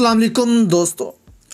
वालेकुम दोस्तों।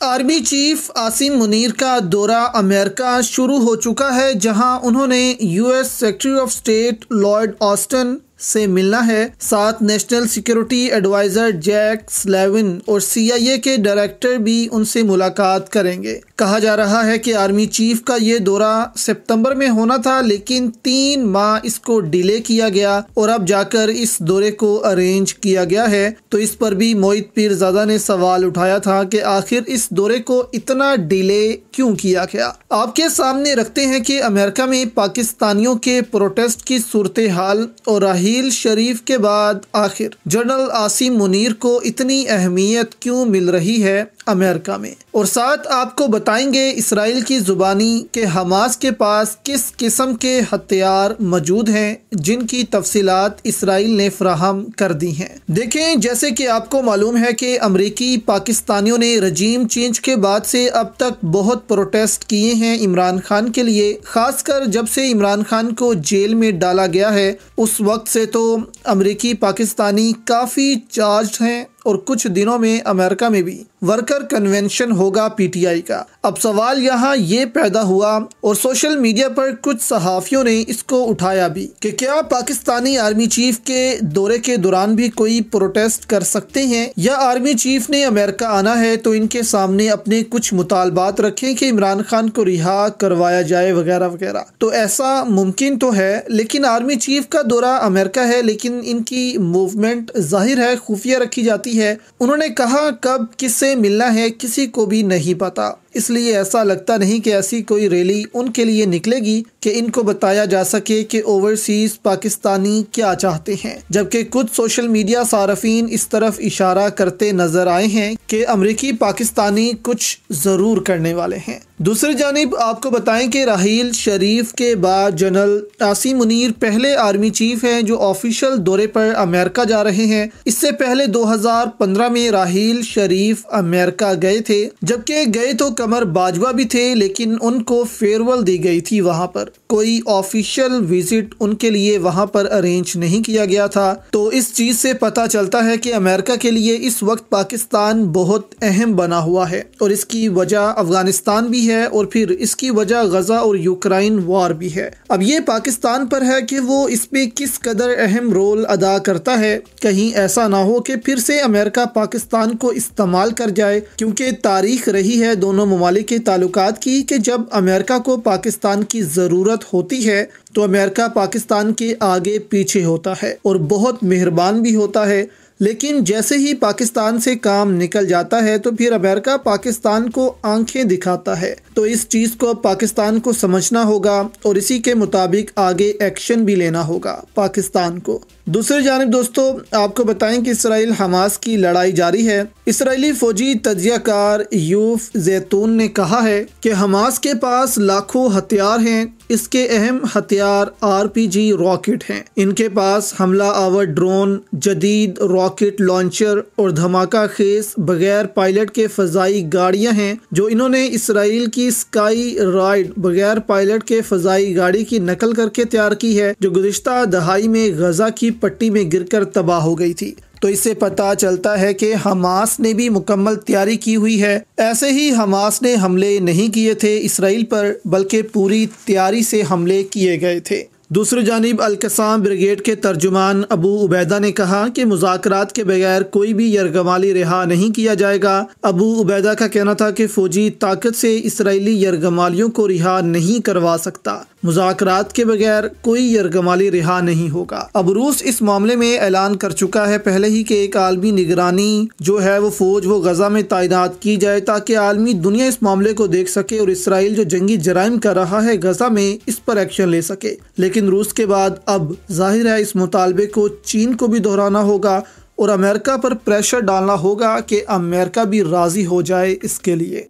Army chief Asim Munir का दौरा अमेरिका शुरू हो चुका है, जहाँ उन्होंने US secretary of state Lloyd Austin से मिलना है। साथ national security adviser Jake Sullivan और सीआईए के डायरेक्टर भी उनसे मुलाकात करेंगे। कहा जा रहा है कि आर्मी चीफ का ये दौरा सितंबर में होना था, लेकिन तीन माह इसको डिले किया गया और अब जाकर इस दौरे को अरेंज किया गया है। तो इस पर भी मोहित पीरजादा ने सवाल उठाया था कि आखिर इस दौरे को इतना डिले क्यों किया गया? आपके सामने रखते हैं कि अमेरिका में पाकिस्तानियों के प्रोटेस्ट की सूरत हाल और राही तब्दील शरीफ के बाद आखिर। जनरल आसिम मुनीर को इतनी अहमियत क्यों मिल रही है? अमेरिका में। और साथ आपको बताएँगे इसराइल की ज़ुबानी के हमास के पास किस किस्म के हथियार मौजूद हैं, जिनकी तफसीलात इसराइल ने फ्राहम कर दी हैं। देखें, जैसे कि आपको मालूम है कि अमरीकी पाकिस्तानियों ने रजीम चेंज के बाद से अब तक बहुत प्रोटेस्ट किए हैं इमरान खान के लिए, खासकर जब से इमरान खान को जेल में डाला गया है। उस वक्त से तो अमरीकी पाकिस्तानी काफ़ी चार्ज हैं और कुछ दिनों में अमेरिका में भी वर्कर कन्वेंशन होगा पीटीआई का। अब सवाल यहाँ ये पैदा हुआ और सोशल मीडिया पर कुछ सहाफ़ियों ने इसको उठाया भी कि क्या पाकिस्तानी आर्मी चीफ के दौरे के दौरान भी कोई प्रोटेस्ट कर सकते हैं? या आर्मी चीफ ने अमेरिका आना है तो इनके सामने अपने कुछ मुतालबात रखें कि इमरान खान को रिहा करवाया जाए वगैरह वगैरह। तो ऐसा मुमकिन तो है, लेकिन आर्मी चीफ का दौरा अमेरिका है, लेकिन इनकी मूवमेंट ज़ाहिर है, खुफिया रखी जाती है। उन्होंने कहा कब किससे मिलना है किसी को भी नहीं पता। इसलिए ऐसा लगता नहीं कि ऐसी कोई रैली उनके लिए निकलेगी कि इनको बताया जा सके कि ओवरसीज पाकिस्तानी क्या चाहते हैं, जबकि कुछ सोशल मीडिया सार्फिन इस तरफ़ इशारा करते नज़र आए हैं कि अमरीकी पाकिस्तानी कुछ ज़रूर करने वाले हैं। दूसरी जानब आपको बताएँ कि राहील शरीफ के बाद जनरल आसिम मुनीर पहले आर्मी चीफ हैं जो ऑफिशियल दौरे पर अमेरिका जा रहे हैं। इससे पहले 2015 में राहील शरीफ अमेरिका गए थे, जबकि गए तो कमर बाजवा भी थे, लेकिन उनको फेयरवेल दी गई थी वहाँ पर। कोई ऑफिशियल विज़िट उनके लिए वहाँ पर अरेंज नहीं किया गया था। तो इस चीज़ से पता चलता है कि अमेरिका के लिए इस वक्त पाकिस्तान बहुत अहम बना हुआ है, और इसकी वजह अफ़गानिस्तान भी है, और फिर इसकी वजह गजा और यूक्राइन वार भी है। अब ये पाकिस्तान पर है कि वो इस इसमें किस कदर अहम रोल अदा करता है। कहीं ऐसा ना हो कि फिर से अमेरिका पाकिस्तान को इस्तेमाल कर जाए, क्योंकि तारीख रही है दोनों ममालिक के ताल्लुक की कि जब अमेरिका को पाकिस्तान की ज़रूरत होती है तो अमेरिका पाकिस्तान के आगे पीछे होता है और बहुत मेहरबान भी होता है। लेकिन जैसे ही पाकिस्तान से काम निकल जाता है तो फिर अमेरिका पाकिस्तान को आँखें दिखाता है। तो इस चीज़ को पाकिस्तान को समझना होगा और इसी के मुताबिक आगे एक्शन भी लेना होगा पाकिस्तान को। दूसरी जानब दोस्तों, आपको बताएँ कि इसराइल हमास की लड़ाई जारी है। इसराइली फौजी तजियाकार यूफ जैतून ने कहा है कि हमास के पास लाखों हथियार हैं इसके अहम हथियार आरपीजी रॉकेट हैं। इनके पास हमला आवर ड्रोन, जदीद रॉकेट लॉन्चर और धमाका खेस बगैर पायलट के फजाई गाड़ियाँ हैं, जो इन्होंने इसराइल की स्काई राइड बगैर पायलट के फजाई गाड़ी की नकल करके तैयार की है, जो गुजश्ता दहाई में गजा की पट्टी में गिरकर तबाह हो गई थी। तो इससे पता चलता है कि हमास ने भी मुकम्मल तैयारी की हुई है। ऐसे ही हमास ने हमले नहीं किए थे इसराइल पर, बल्कि पूरी तैयारी से हमले किए गए थे। दूसरी जानब अलकसाम ब्रिगेड के तर्जुमान अबू उबैदा ने कहा कि मुजाकरात के बगैर कोई भी यरगमाली रिहा नहीं किया जाएगा। अबू उबैदा का कहना था कि फौजी ताकत से इसराइली यरगमालियों को रिहा नहीं करवा सकता। मुजाकरात के बगैर कोई यरगमाली रिहा नहीं होगा। अब रूस इस मामले में ऐलान कर चुका है पहले ही कि एक आलमी निगरानी जो है वो फौज वो गजा में तैनात की जाए ताकि आलमी दुनिया इस मामले को देख सके और इसराइल जो जंगी जराइम कर रहा है गजा में इस पर एक्शन ले सके। लेकिन रूस के बाद अब ज़ाहिर है इस मुतालबे को चीन को भी दोहराना होगा और अमेरिका पर प्रेशर डालना होगा कि अमेरिका भी राज़ी हो जाए इसके लिए।